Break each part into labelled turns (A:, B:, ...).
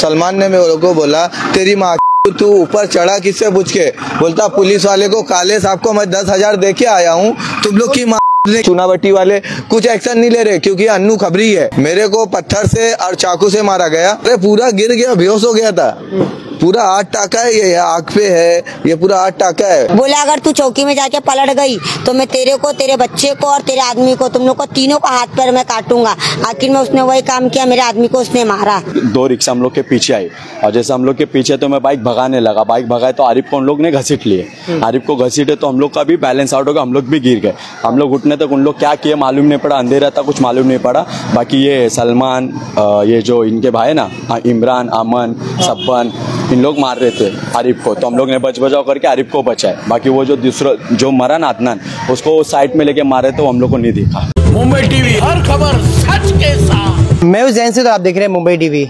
A: सलमान ने मेरे को बोला, तेरी माँ तू ऊपर चढ़ा किससे पूछ के? बोलता, पुलिस वाले को, काले साहब को मैं दस हज़ार दे के आया हूँ। तुम लोग की माँ चुनावटी वाले कुछ एक्शन नहीं ले रहे, क्योंकि अन्नू खबरी है। मेरे को पत्थर से और चाकू से मारा गया। अरे, पूरा गिर गया, बेहोश हो गया था। पूरा आठ टाका है ये आग पे है ये पूरा आठ टाका है।
B: बोला अगर तू चौकी में जाके पलट गई तो मैं तेरे को तेरे बच्चे को और तेरे आदमी को तुम लोग को तीनों को हाथ पैर में काटूँगा। आखिर में उसने वही काम किया मेरे आदमी को उसने मारा।
C: दो रिक्शा हम लोग के पीछे आई। और जैसे हम लोग के पीछे तो मैं बाइक भगाने लगा। बाइक भगाए तो आरिफ को उन लोग ने घसीट लिए। आरिफ को घसीटे तो हम लोग का भी बैलेंस आउट हो गया हम लोग भी गिर गए। हम लोग उठने तक उन लोग क्या किए मालूम नहीं पड़ा अंधेरा था कुछ मालूम नहीं पड़ा। बाकी ये सलमान ये जो इनके भाई ना इमरान अमन सब्बन इन लोग मार रहे थे आरिफ को तो हम लोग ने बच बचाव करके आरिफ को बचाए बाकी वो जो दूसरा, जो मरा ना अदनान उसको साइड में लेके मारे तो हम लोग को नहीं देखा।
D: मुंबई टीवी, हर खबर सच के साथ।
E: मैं उस जैन से तो आप देख रहे हैं मुंबई टीवी।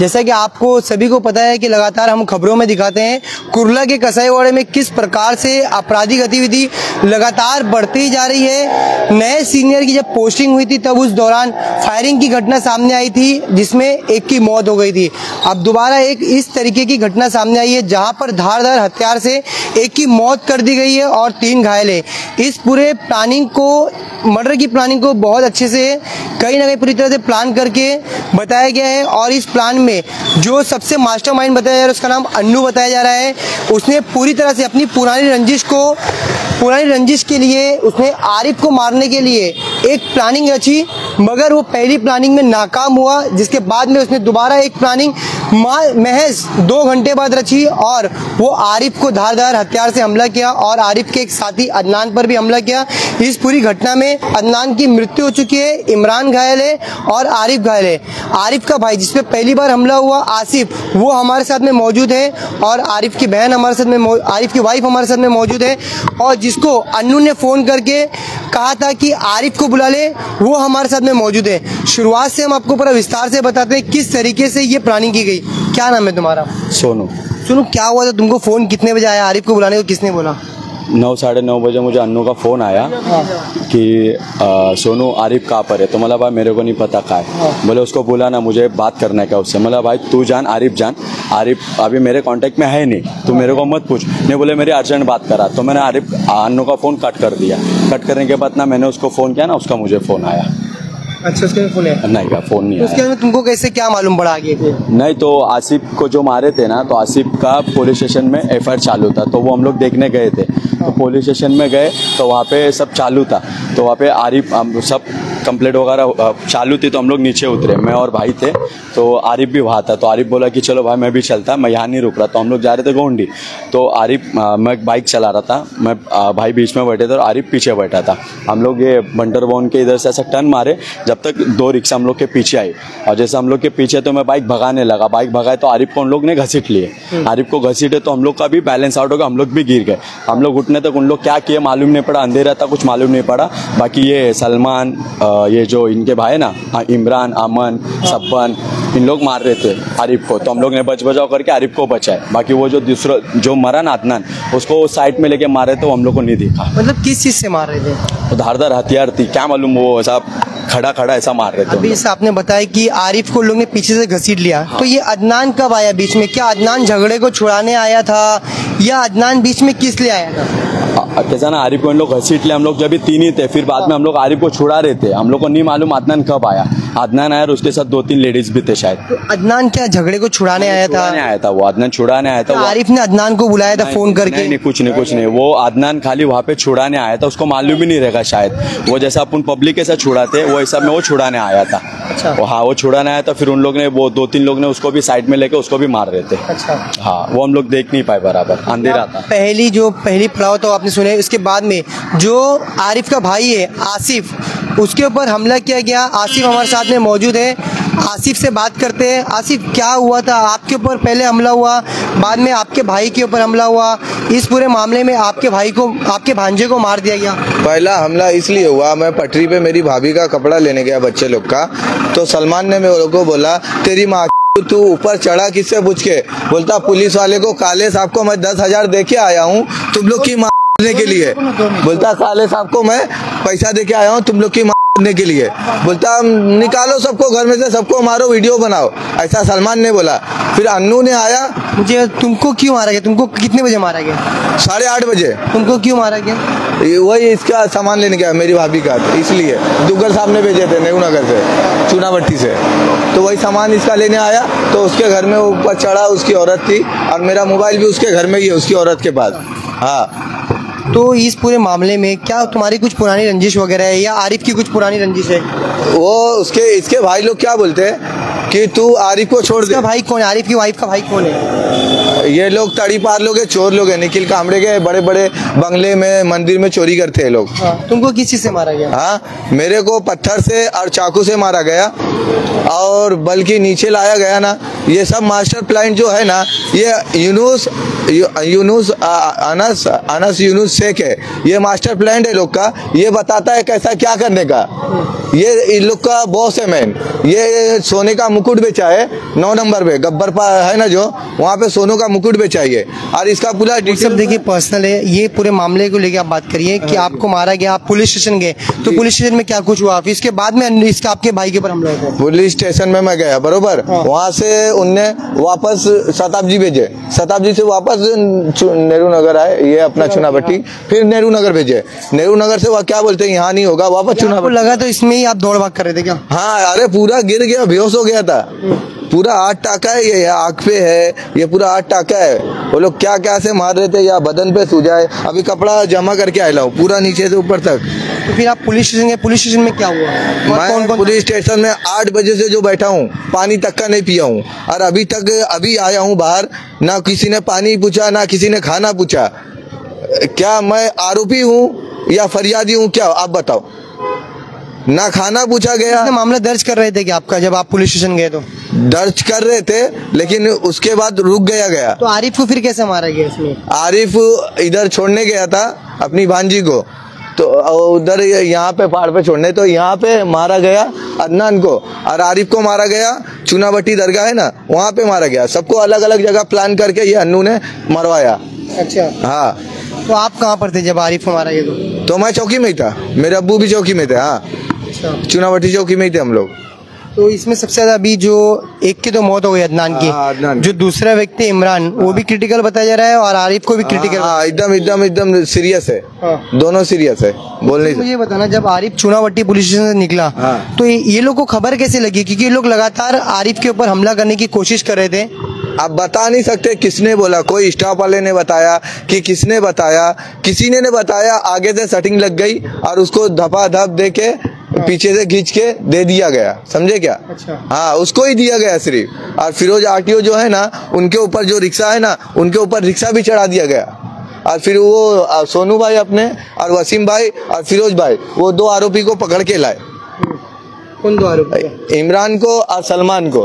E: जैसा कि आपको सभी को पता है कि लगातार हम खबरों में दिखाते हैं, कुरला के कसाईवाड़े में किस प्रकार से आपराधिक गतिविधि लगातार बढ़ती जा रही है। नए सीनियर की जब पोस्टिंग हुई थी, तब उस दौरान फायरिंग की घटना सामने आई थी, जिसमें एक की मौत हो गई थी। अब दोबारा एक इस तरीके की घटना सामने आई है, जहाँ पर धारदार हथियार से एक की मौत कर दी गई है और तीन घायल है। इस पूरे प्लानिंग को, मर्डर की प्लानिंग को बहुत अच्छे से कहीं ना कहीं पूरी तरह से प्लान करके बताया गया है और इस प्लान में जो सबसे मास्टरमाइंड बताया जा रहा है, उसका नाम अन्नू बताया जा रहा है। उसने पूरी तरह से अपनी पुरानी रंजिश को, पुरानी रंजिश के लिए, उसने आरिफ को मारने के लिए एक प्लानिंग रची, मगर वो पहली प्लानिंग में नाकाम हुआ, जिसके बाद में उसने दोबारा एक प्लानिंग महज दो घंटे बाद रची और वो आरिफ को धारदार हथियार से हमला किया और आरिफ के एक साथी अदनान पर भी हमला किया। इस पूरी घटना में अदनान की मृत्यु हो चुकी है, इमरान घायल है और आरिफ घायल है। आरिफ का भाई, जिसपे पहली बार हमला हुआ, आसिफ, वो हमारे साथ में मौजूद है और आरिफ की बहन हमारे साथ में आरिफ की वाइफ हमारे साथ में मौजूद है और जिसको अन्नू ने फ़ोन करके कहा था कि आरिफ को बुला ले, वो हमारे साथ में मौजूद है। शुरुआत से हम आपको पूरा विस्तार से बताते हैं किस तरीके से ये प्लानिंग की गई। क्या नाम है तुम्हारा?
C: सोनू।
E: सोनू क्या हुआ था? तुमको फ़ोन कितने बजे आया? आरिफ को बुलाने को किसने बोला?
C: नौ साढ़े नौ बजे मुझे अन्नू का फ़ोन आया कि सोनू आरिफ कहाँ पर है? तो मतलब भाई मेरे को नहीं पता कहाँ है। बोले उसको बोला ना मुझे बात करना है क्या उससे? मतलब भाई तू जान आरिफ जान। आरिफ अभी मेरे कांटेक्ट में है नहीं तू मेरे को मत पूछ। नहीं बोले मेरी अर्जेंट बात करा। तो मैंने आरिफ अन्नू का फ़ोन कट कर दिया। कट करने के बाद ना मैंने उसको फ़ोन किया ना उसका मुझे फ़ोन आया।
E: अच्छा उसके फ़ोन है
C: नहीं का फ़ोन नहीं
E: उसके तुमको कैसे क्या मालूम पड़ा आगे
C: नहीं तो आसिफ को जो मारे थे ना तो आसिफ का पुलिस स्टेशन में एफआईआर चालू था तो वो हम लोग देखने गए थे। तो पुलिस स्टेशन में गए तो वहाँ पे सब चालू था। तो वहाँ पे आरिफ सब कंप्लेंट वगैरह चालू थी तो हम लोग नीचे उतरे। मैं और भाई थे तो आरिफ भी वहाँ था। तो आरिफ बोला कि चलो भाई मैं भी चलता मैं यहाँ नहीं रुक रहा। तो हम लोग जा रहे थे गोंडी। तो आरिफ मैं बाइक चला रहा था। मैं भाई बीच में बैठे थे और आरिफ पीछे बैठा था। हम लोग ये बंटर बोन के इधर से ऐसा टर्न मारे जब तक दो रिक्शा हम लोग के पीछे आई और जैसे हम लोग के पीछे तो मैं बाइक भगाने लगा। बाइक भगाए तो आरिफ को उन लोग ने घसीट लिए। आरिफ को घसीटे तो हम लोग का भी बैलेंस आउट हो गया हम लोग भी गिर गए। हम लोग उठने तक उन लोग क्या किए मालूम नहीं पड़ा अंधेरा था कुछ मालूम नहीं पड़ा। बाकी ये सलमान अ, ये जो इनके भाई है ना इमरान अमन सब्बन इन लोग मार रहे थे आरिफ को। तो हम लोग ने बच बचाव करके आरिफ को बचाए बाकी वो जो दूसरा जो मरा ना अदनान उसको साइड में लेके मारे तो हम लोग को नहीं दिखा।
E: मतलब किस चीज़ से मार रहे थे?
C: तो धारदार हथियार थी क्या मालूम वो साहब खड़ा खड़ा ऐसा मार रहे थे
E: अभी। आपने बताया कि आरिफ को लोग ने पीछे से घसीट लिया। हाँ। तो ये अदनान कब आया बीच में? क्या अदनान झगड़े को छुड़ाने आया था? या अदनान बीच में किस लिए आया था?
C: कैसा ना आरिफ को इन लोग घसीट ले हम लोग जब भी तीन ही थे फिर बाद में हम लोग आरिफ को छुड़ा रहे थे। हम लोग को नहीं मालूम अदनान कब आया। अदनान आया और उसके साथ दो तीन लेडीज़ भी थे शायद।
E: तो अदनान क्या झगड़े को छुड़ाने आया था?
C: आया था वो अदनान छुड़ाने आया था
E: आरिफ ने अदनान को बुलाया था फ़ोन करके?
C: नहीं कुछ नहीं कुछ नहीं। वो अदनान खाली वहाँ पे छुड़ाने आया था उसको मालूम ही नहीं रहेगा शायद। वो जैसा अपन पब्लिक के साथ छुड़ाते वो हिसाब में वो छुड़ाने आया था।
E: अच्छा।
C: वो हाँ वो छुड़ाने आया था फिर उन लोग ने वो दो तीन लोग ने उसको भी साइड में लेके उसको भी मार रहे थे।
E: अच्छा।
C: हाँ वो हम लोग देख नहीं पाए बराबर अंधेरा था।
E: पहली जो पहली पड़ाव तो आपने सुने उसके बाद में जो आरिफ का भाई है आसिफ उसके ऊपर हमला किया गया। आसिफ हमारे साथ में मौजूद है। आसिफ से बात करते हैं। आसिफ, क्या हुआ था? आपके ऊपर पहले हमला हुआ, बाद में आपके भाई के ऊपर हमला हुआ। इस पूरे मामले में आपके भाई को, आपके भांजे को मार दिया गया।
A: पहला हमला इसलिए हुआ, मैं पटरी पे मेरी भाभी का कपड़ा लेने गया बच्चे लोग का। तो सलमान ने मेरे को बोला, तेरी माँ तू ऊपर चढ़ा किससे पूछ के? बोलता, पुलिस वाले को, काले साहब को मैं दस हज़ार दे के आया हूँ, तुम लोग की माँ के लिए। बोलता, काले साहब को मैं पैसा दे के आया हूँ, तुम लोग की मारने के लिए। बोलता "हम निकालो सबको घर में से सबको मारो वीडियो बनाओ। ऐसा सलमान ने बोला। फिर अन्नू ने आया।
E: मुझे तुमको क्यों मारा गया? तुमको कितने बजे मारा गया?
A: साढ़े आठ बजे।
E: तुमको क्यों मारा गया?
A: वही इसका सामान लेने गया मेरी भाभी का। इसलिए दुग्गल साहब ने भेजे थे नेहरू नगर से चूनाभट्टी से। तो वही सामान इसका लेने आया। तो उसके घर में ऊपर चढ़ा उसकी औरत थी। और मेरा मोबाइल भी उसके घर में ही है उसकी औरत के पास। हाँ।
E: तो इस पूरे मामले में क्या तुम्हारी कुछ पुरानी रंजिश वगैरह है या आरिफ की कुछ पुरानी रंजिश है?
A: वो उसके इसके भाई लोग क्या बोलते हैं कि तू आरिफ को छोड़ दे।
E: भाई कौन है? आरिफ की वाइफ का भाई कौन है?
A: ये लोग तड़ी पार लोग हैं चोर लोग है। निखिल कामड़े के बड़े बड़े बंगले में मंदिर में चोरी करते हैं लोग।
E: हाँ, तुमको किस चीज़ से मारा गया?
A: हाँ मेरे को पत्थर से और चाकू से मारा गया। और बल्कि नीचे लाया गया ना ये सब मास्टर प्लान जो है ना ये यूनुस यू- यूनुस आ, अनस अनस यूनुस शेख है। ये मास्टर प्लान है लोग का। ये बताता है कैसा क्या करने का। ये इन लोग का बॉस है मैन ये सोने का मुकुट बेचा है नौ नंबर पे गब्बर पा है ना जो? वहाँ पे सोनू का मुकुट बेचा है और इसका पूरा
E: सब देखिए पर्सनल है ये पूरे मामले को लेके आप बात करिए कि आपको मारा गया आप पुलिस स्टेशन गए। तो पुलिस स्टेशन में क्या कुछ हुआ? इसके बाद में इसका आपके भाई के ऊपर हमला हुआ
A: पुलिस स्टेशन में मैं गया बरोबर? वहाँ से उनने वापस शताब्दी भेजे। शताब्दी से वापस नेहरू नगर आए ये अपना चुनाभट्टी फिर नेहरू नगर भेजे। नेहरू नगर से वह क्या बोलते हैं? यहाँ नहीं होगा वापस चुनाव
E: लगा तो इसमें ही आप दौड़ भाग कर रहे थे क्या?
A: हाँ अरे पूरा गिर गया बेहोश हो गया था। पूरा आठ टाका है ये आँख पे है ये पूरा आठ टाका है। वो लोग क्या क्या से मार रहे थे या बदन पे सूजा है? अभी कपड़ा जमा करके आया हूँ पूरा नीचे से ऊपर तक।
E: तो फिर आप पुलिस स्टेशन गए पुलिस स्टेशन में क्या हुआ?
A: मैं
E: कौन कौन
A: पुलिस स्टेशन में आठ बजे से जो बैठा हूँ पानी तक का नहीं पिया हूँ। और अभी तक अभी आया हूँ बाहर ना किसी ने पानी पूछा ना किसी ने खाना पूछा। क्या मैं आरोपी हूँ या फरियादी हूँ क्या? आप बताओ। ना खाना पूछा गया।
E: मामला दर्ज कर रहे थे कि आपका जब आप पुलिस स्टेशन गए तो?
A: दर्ज कर रहे थे लेकिन उसके बाद रुक गया गया।
E: तो आरिफ को फिर कैसे मारा गया इसमें
A: आरिफ इधर छोड़ने गया था अपनी भांजी को। तो उधर यहाँ पे पहाड़ पे छोड़ने तो यहाँ पे मारा गया अदनान को। और आरिफ को मारा गया चुनाभट्टी दरगाह है ना वहाँ पे मारा गया। सबको अलग अलग जगह प्लान करके ये अन्नू ने मरवाया।
E: अच्छा।
A: हाँ।
E: तो आप कहाँ पर थे जब आरिफ हमारा ये तो
A: तो मैं चौकी में ही था। मेरे अबू भी चौकी में थे हाँ।
E: अच्छा।
A: चुनाभट्टी चौकी में ही थे हम लोग।
E: तो इसमें सबसे ज़्यादा अभी जो एक की तो मौत हो गई अदनान
A: हाँ, अदनान
E: की
A: की।
E: जो दूसरा व्यक्ति इमरान वो भी क्रिटिकल बताया जा रहा है और आरिफ को भी क्रिटिकल
A: हाँ एकदम एकदम एकदम सीरियस है
E: हाँ।
A: दोनों सीरियस है बोल नहीं सकते
E: मुझे बताना जब आरिफ चुनावट्टी पुलिस स्टेशन से निकला
A: हाँ।
E: तो ये, ये लोग को खबर कैसे लगी क्योंकि ये लोग लगातार आरिफ के ऊपर हमला करने की कोशिश कर रहे थे
A: आप बता नहीं सकते किसने बोला कोई स्टाफ वाले ने बताया कि किसने बताया किसी ने ने बताया आगे से सेटिंग लग गई और उसको धपा धप दे के पीछे से खींच के दे दिया गया। समझे क्या?
E: अच्छा।
A: हाँ उसको ही दिया गया सिर्फ़। और फिरोज आरटीओ जो है ना उनके ऊपर जो रिक्शा है ना उनके ऊपर रिक्शा भी चढ़ा दिया गया। और फिर वो सोनू भाई अपने और वसीम भाई और फिरोज भाई वो दो आरोपी को पकड़ के लाए।
E: कौन दो आरोपी
A: इमरान को और सलमान को।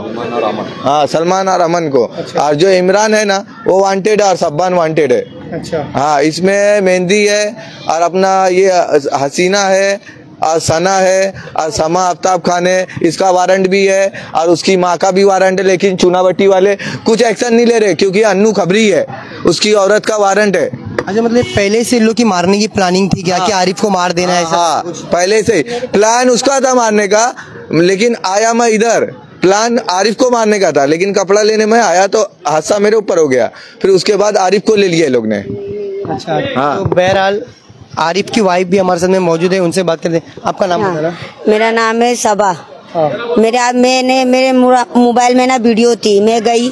A: हाँ सलमान और अमन को। और जो इमरान है ना वो वांटेड है और सब्बान वांटेड है।
E: अच्छा।
A: हाँ इसमें मेहंदी है और अपना ये हसीना है और सना है और समा आफ्ताब खान है इसका वारंट भी है और उसकी माँ का भी वारंट है लेकिन चुनावटी वाले कुछ एक्शन नहीं ले रहे क्योंकि अन्नू खबरी है उसकी औरत का वारंट है।
E: अच्छा मतलब पहले से लोग की मारने की प्लानिंग थी क्या हाँ, कि आरिफ को मार देना है
A: हाँ पहले से प्लान उसका था मारने का लेकिन आया मैं इधर प्लान आरिफ को मारने का था लेकिन कपड़ा लेने में आया तो हादसा मेरे ऊपर हो गया फिर उसके बाद आरिफ को ले लिया लोग ने।
E: अच्छा
A: हाँ।
E: तो बहरहाल आरिफ की वाइफ भी हमारे साथ में मौजूद है उनसे बात करते हैं। आपका नाम हाँ,
B: मेरा नाम है सबा।
E: हाँ।
B: मेरा मैंने मेरे मोबाइल में ना वीडियो थी मैं गई।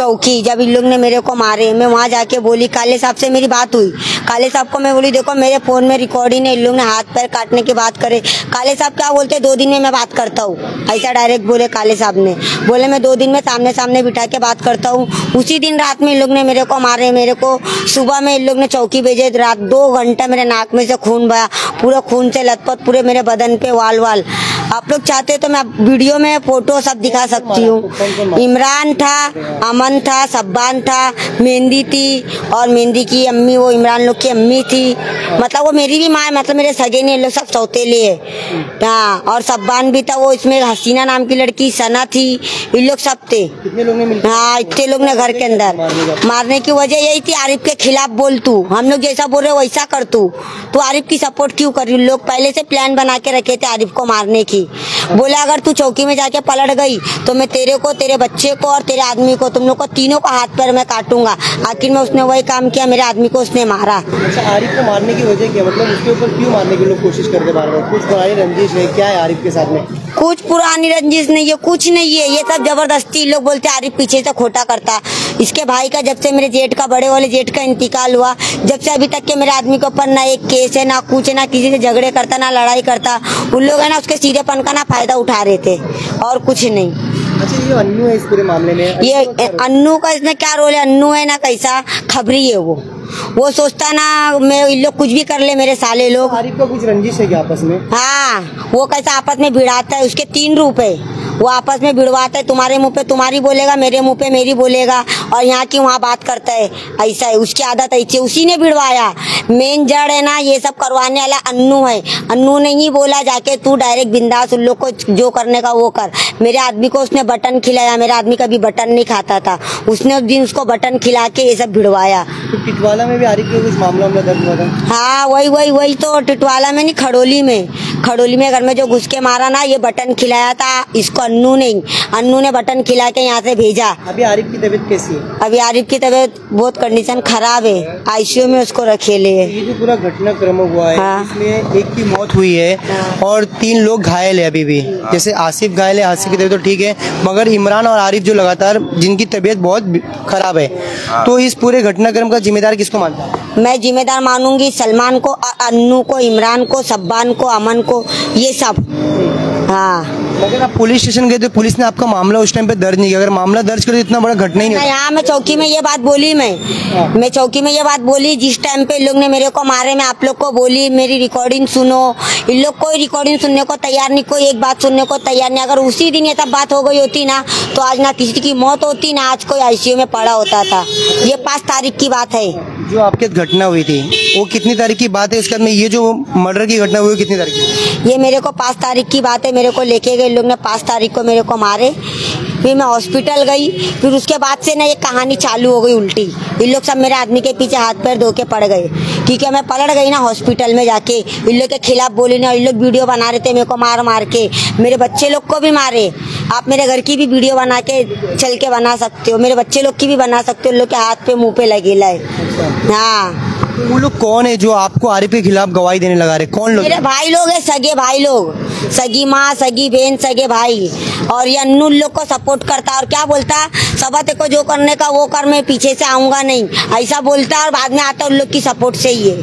B: चौकी, जब इन लोग ने मेरे को मारे, मैं वहाँ जाके बोली, काले साहब से मेरी बात हुई। काले साहब को मैं बोली, देखो, मेरे फ़ोन में रिकॉर्डिंग है, इन लोग ने हाथ पैर काटने की बात करे। काले साहब क्या बोलते, दो दिन में मैं बात करता हूँ। ऐसा डायरेक्ट बोले काले साहब ने। बोले, मैं दो दिन में सामने सामने बिठा के बात करता हूँ। उसी दिन रात में इन लोग ने मेरे को मारे, मेरे को सुबह में इन लोग ने चौकी भेजे, रात दो घंटा मेरे नाक में से खून बहा, पूरा खून से लथपथ, पूरे मेरे बदन पे वाल वाल आप लोग चाहते तो मैं वीडियो में फ़ोटो सब दिखा सकती हूँ। इमरान था, अमन था सब्बान था। मेहंदी थी और मेहंदी की अम्मी वो इमरान लोग की अम्मी थी। मतलब वो मेरी भी माँ है मतलब मेरे सगे ने लोग सब सौतेले है हाँ और सब्बान भी था वो इसमें हसीना नाम की लड़की सना थी। इन लोग सब थे। हाँ इतने लोग ने घर के अंदर। मारने की वजह यही थी आरिफ के खिलाफ बोल तू। हम लोग जैसा बोल रहे वैसा कर तू। तू आरिफ की सपोर्ट क्यों कर रही? लोग पहले से प्लान बना के रखे थे आरिफ को मारने की। बोला अगर तू चौकी में जाके पलट गई तो मैं तेरे को तेरे बच्चे को और तेरे आदमी को तुम लोग को तीनों को हाथ पैर में काटूँगा। आखिर में उसने वही काम किया मेरे आदमी को उसने मारा।
E: अच्छा आरिफ को मारने की वजह क्या? मतलब उसके ऊपर क्यों मारने की लोग कोशिश करते बार बार? कुछ पुरानी रंजिश है क्या है आरिफ के साथ में?
B: कुछ पुरानी रंजिश नहीं है कुछ नहीं है। ये सब ज़बरदस्ती लोग बोलते आरिफ पीछे से खोटा करता इसके भाई का जब से मेरे जेठ का बड़े वाले जेठ का इंतकाल हुआ जब से अभी तक के मेरे आदमी के ऊपर ना एक केस है ना कुछ है ना किसी से झगड़े करता ना लड़ाई करता उन लोग है ना उसके सीधेपन का ना फ़ायदा उठा रहे थे और कुछ नहीं।
E: अच्छा ये अन्नू है इस पूरे मामले में।
B: ये
E: अन्नू का
B: अन्नू का इसमें क्या रोल है? अन्नू है ना कैसा? खबरी है वो। वो सोचता ना मैं इन लोग कुछ भी कर ले मेरे साले लोग।
E: आरिफ का कुछ रंजिश है क्या आपस में?
B: हाँ वो कैसा आपस में भिड़ाता है उसके तीन रूप है। वो आपस में भिड़वाता है तुम्हारे मुँह पे तुम्हारी बोलेगा मेरे मुँह पे मेरी बोलेगा और यहाँ की वहाँ बात करता है? ऐसा है उसकी आदत ऐसी उसी ने भिड़वाया। मेन जड़ है ना ये सब करवाने वाला अन्नू है। अन्नू ने ही बोला जाके तू डायरेक्ट बिंदास उन लोग को जो करने का वो कर। मेरे आदमी को उसने बटन खिलाया मेरा आदमी कभी बटन नहीं खाता था। उसने उस दिन उसको बटन खिला के ये सब भिड़वाया।
E: तो टिटवाला में भी आरिफ का कुछ मामला दर्ज हुआ था?
B: हाँ वही वही वही तो टिटवाला में नहीं खड़ोली में। खड़ोली में घर में जो घुस के मारा ना ये बटन खिलाया था इसको अन्नू ने अन्नू ने बटन खिला के यहाँ से भेजा।
E: अभी आरिफ की तबीयत कैसी है?
B: अभी आरिफ की तबीयत बहुत कंडीशन खराब है। आईसीयू में उसको रखे ले।
E: ये जो पूरा घटनाक्रम हुआ है
B: हाँ।
E: इसमें एक की मौत हुई है और तीन लोग घायल है अभी भी। जैसे आसिफ घायल है आसिफ की तबीयत तो ठीक है मगर इमरान और आरिफ जो लगातार जिनकी तबीयत बहुत खराब है तो इस पूरे घटनाक्रम का जिम्मेदार किसको मान
B: मैं जिम्मेदार मानूँगी सलमान को अन्नू को, इमरान को सब्बान को, अमन को, ये सब। हाँ।
E: मगर आप पुलिस स्टेशन गए तो पुलिस ने आपका मामला उस टाइम पे दर्ज नहीं किया। अगर मामला दर्ज करे तो इतना बड़ा घटना ही नहीं
B: यहाँ मैं चौकी में ये बात बोली मैं। मैं चौकी में ये बात बोली जिस टाइम पे लोग ने मेरे को मारे मैं आप लोग को बोली मेरी रिकॉर्डिंग सुनो। इन लोग कोई रिकॉर्डिंग सुनने को तैयार नहीं कोई एक बात सुनने को तैयार नहीं। अगर उसी दिन ये सब बात हो गई होती ना तो आज ना किसी की मौत होती ना आज कोई आईसीयू में पड़ा होता था। ये पाँच तारीख की बात है।
E: जो आपके घटना हुई थी वो कितनी तारीख की बात है? उसके बाद में ये जो मर्डर की घटना हुई कितनी तारीख की?
B: ये मेरे को पाँच तारीख की बात है मेरे को लेके गए इन लोग ने पाँच तारीख को मेरे को मारे फिर मैं हॉस्पिटल गई फिर उसके बाद से ना ये कहानी चालू हो गई उल्टी। इन लोग सब मेरे आदमी के पीछे हाथ पैर धो के पड़ गए। ठीक है मैं पलट गई ना हॉस्पिटल में जाके। इन लोग के खिलाफ बोली ना इन लोग वीडियो बना रहे थे मेरे को मार मार के। मेरे बच्चे लोग को भी मारे। आप मेरे घर की भी वीडियो बना के चल के बना सकते हो। मेरे बच्चे लोग की भी बना सकते हो। उन लोग के हाथ पे मुँह पे लगे लाए हाँ।
E: वो लोग कौन है जो आपको आरिफ के खिलाफ गवाही देने लगा रहे कौन लोग
B: मेरे भाई लोग है सगे भाई लोग। सगी माँ सगी बहन सगे भाई। और ये अन्नू लोग को सपोर्ट करता और क्या बोलता? सबा तेको जो करने का वो कर मैं पीछे से आऊँगा नहीं। ऐसा बोलता और बाद में आता उन लोग की सपोर्ट से ही है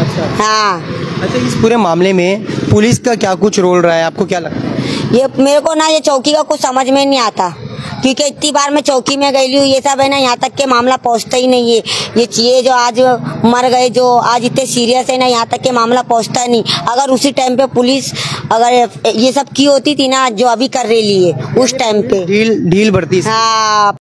E: अच्छा।
B: हाँ।
E: अच्छा इस पूरे मामले में पुलिस का क्या कुछ रोल रहा है? आपको क्या लगता है?
B: ये मेरे को ना ये चौकी का कुछ समझ में नहीं आता। क्योंकि इतनी बार मैं चौकी में गई हूँ ये सब है ना यहाँ तक के मामला पहुँचता ही नहीं है। ये ये जो आज मर गए जो आज इतने सीरियस है ना यहाँ तक के मामला पहुँचता नहीं। अगर उसी टाइम पे पुलिस अगर ये सब की होती थी ना जो अभी कर रही है उस टाइम पे।
E: ढील ढील बढ़ती है
B: हाँ।